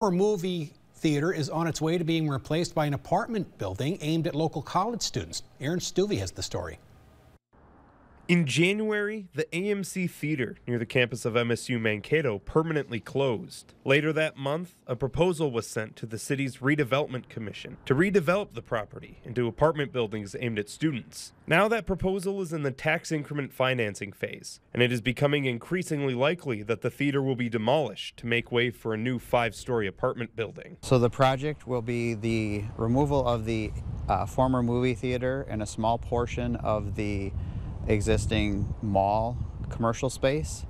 Our movie theater is on its way to being replaced by an apartment building aimed at local college students. Aaron Stuvey has the story. In January, the AMC Theater near the campus of MSU Mankato permanently closed. Later that month, a proposal was sent to the city's redevelopment commission to redevelop the property into apartment buildings aimed at students. Now that proposal is in the tax increment financing phase, and it is becoming increasingly likely that the theater will be demolished to make way for a new five-story apartment building. So the project will be the removal of the uh, former movie theater and a small portion of the existing mall commercial space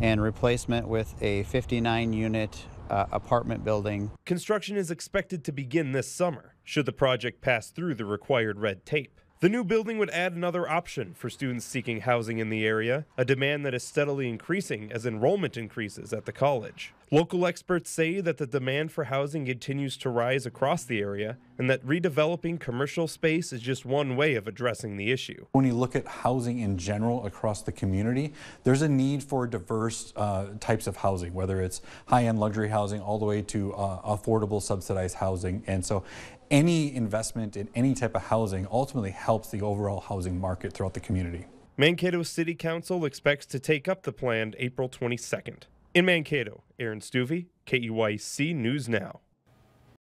and replacement with a 59 unit uh, apartment building. Construction is expected to begin this summer, should the project pass through the required red tape. The new building would add another option for students seeking housing in the area, a demand that is steadily increasing as enrollment increases at the college. Local experts say that the demand for housing continues to rise across the area and that redeveloping commercial space is just one way of addressing the issue. When you look at housing in general across the community, there's a need for diverse uh, types of housing, whether it's high-end luxury housing all the way to uh, affordable subsidized housing. And so any investment in any type of housing ultimately helps the overall housing market throughout the community. Mankato City Council expects to take up the plan April 22nd. In Mankato, Aaron Stuvey, KEYC News Now.